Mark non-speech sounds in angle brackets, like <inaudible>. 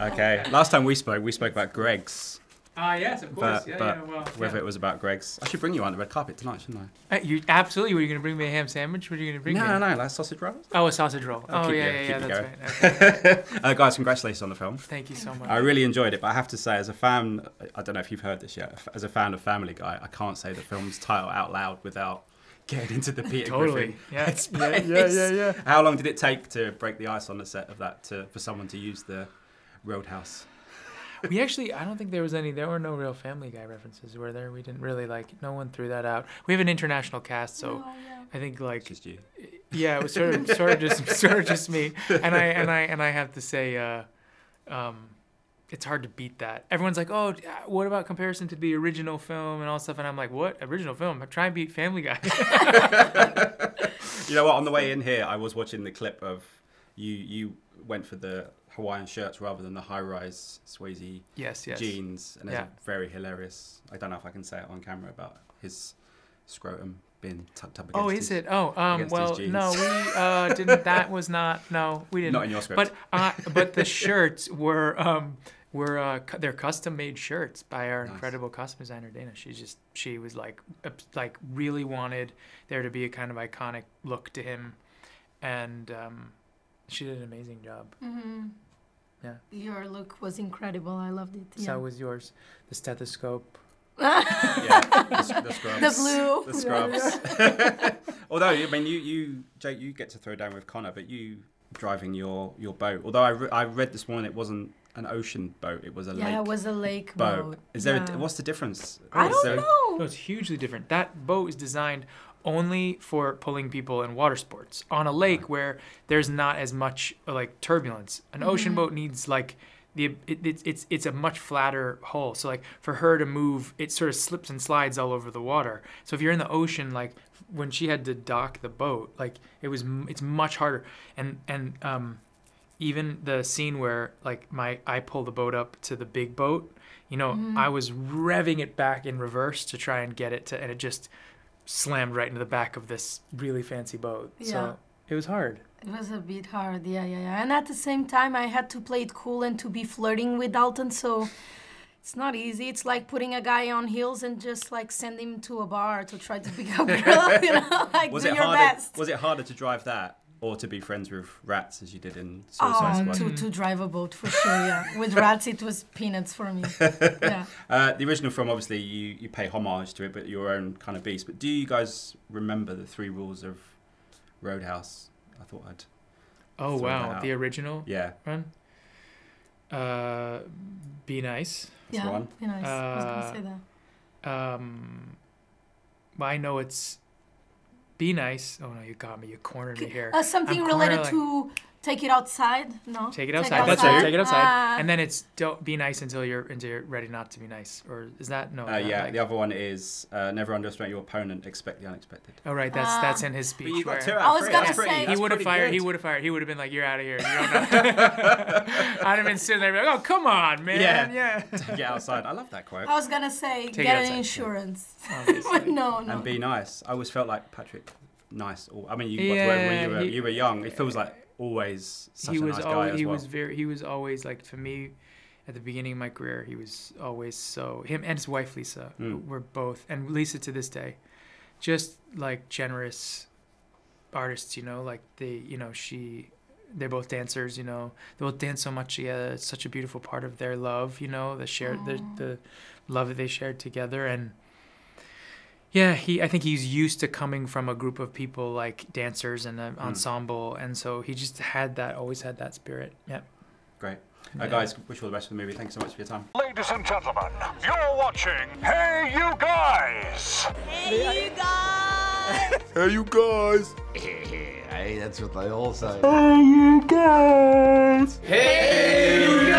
Okay. Last time we spoke, we spoke about Greggs. Ah, yes, of But, course. yeah, but yeah, well, whether yeah. it was about Greggs, I should bring you on the red carpet tonight, shouldn't I? Uh, you absolutely. Were you gonna bring me a ham sandwich? What are you gonna bring no, me? no, like sausage rolls. Oh, a sausage roll. I'll oh keep yeah, you- yeah, keep yeah. That's going. right. Okay. <laughs> uh, guys, congratulations on the film. Thank you so much. I really enjoyed it, but I have to say, as a fan, I don't know if you've heard this yet. As a fan of Family Guy, I can't say the film's title out loud without getting into the Peter <laughs> Totally. Griffin Yeah. headspace. Yeah, yeah, yeah, yeah. How long did it take to break the ice on the set of that to, for someone to use the Road House? we actually, I don't think there was any. There were no real Family Guy references, were there? We didn't really like. No one threw that out. We have an international cast, so Oh, yeah. I think like Just you. yeah, it was sort of sort of just sort of just me. <laughs> And I and I and I have to say, uh, um, it's hard to beat that. Everyone's like, oh, uh, what about comparison to the original film and all stuff? And I'm like, what original film? I try and beat Family Guy. <laughs> <laughs> You know what? On the way in here, I was watching the clip of you. You went for the Hawaiian shirts rather than the high-rise Swayze yes, yes. jeans, and there's Yeah. a very hilarious. I don't know if I can say it on camera about his scrotum being tucked up against. Oh, his, is it? Oh, um, well, no, we uh, didn't. <laughs> That was not. No, we didn't. Not in your script. But uh, but the shirts were um were uh they're custom made shirts by our Nice. incredible costume designer Dana. She just she was like like really wanted there to be a kind of iconic look to him, and um, she did an amazing job. hmm Yeah. Your look was incredible. I loved it. Yeah. So was yours. The stethoscope. <laughs> yeah, the, the scrubs. The blue. The scrubs. <laughs> Although, I mean, you, you, Jake, you get to throw down with Conor, but you driving your, your boat. Although I, re- I read this morning it wasn't an ocean boat; it was a yeah, lake it was a lake boat. boat. Is there? yeah. A, what's the difference? I Is don't there- No, know. it's hugely different. That boat is designed only for pulling people in water sports on a lake where there's not as much like turbulence. An ocean Mhm. boat needs like the it, it, it's it's a much flatter hull. So like for her to move, it sort of slips and slides all over the water. So if you're in the ocean, like when she had to dock the boat, like it was it's much harder. And and um, even the scene where like my I pull the boat up to the big boat, you know, Mhm. I was revving it back in reverse to try and get it to, and it just slammed right into the back of this really fancy boat. Yeah. So it was hard. It was a bit hard, yeah, yeah, yeah. And at the same time, I had to play it cool and to be flirting with Dalton, so it's not easy. It's like putting a guy on heels and just like send him to a bar to try to pick up a <laughs> girl, you know, like Was do it your harder? best. Was it harder to drive that, or to be friends with rats as you did in Suicide Oh, Squad? to, to drive a boat for sure, yeah. With <laughs> rats, it was peanuts for me. <laughs> Yeah. Uh, the original film, obviously, you, you pay homage to it, but your own kind of beast. But do you guys remember the three rules of Road House? I thought I'd. Oh wow, the original Yeah, run. Uh, be nice. That's yeah, one. be nice. I was Uh, gonna say that. Um, I know it's be nice. Oh no, you got me. You cornered me here. Uh, something I'm related to take it outside? No. Take it outside. That's it. outside. Take it outside. Ah. and then it's don't be nice until you're until you're ready not to be nice. Or is that no? uh, yeah. like- the other one is uh, never underestimate your opponent. Expect the unexpected. oh right, that's Ah. that's in his But speech. you got where- two out I was gonna pretty- say- he would have pretty fired. He would have fired. He would have been like, "You're out of here." You don't know. <laughs> I'd have been sitting there, like, "Oh, come on, man." Yeah. Yeah. Get outside. I love that quote. I was gonna say Take get an insurance, Obviously. <laughs> but no, no. And be nice. I always felt like Patrick, nice. I mean, you got to Yeah, when you were, he- you were young. It feels like always such he a was nice always guy as he well. was very he was always like for me at the beginning of my career he was always so him and his wife lisa Mm. were both and lisa to this day just like generous artists you know like they you know she they're both dancers you know they both dance so much together it's such a beautiful part of their love you know the shared the, the love that they shared together and yeah he i think he's used to coming from a group of people like dancers and an ensemble and so he just had that always had that spirit yep Great. Uh, guys, wish you all the best for the movie. Thanks so much for your time. Ladies and gentlemen, you're watching Hey You Guys! Hey, you guys! <laughs> Hey, you guys. <laughs> hey, that's what they all say. Hey, you guys. Hey, you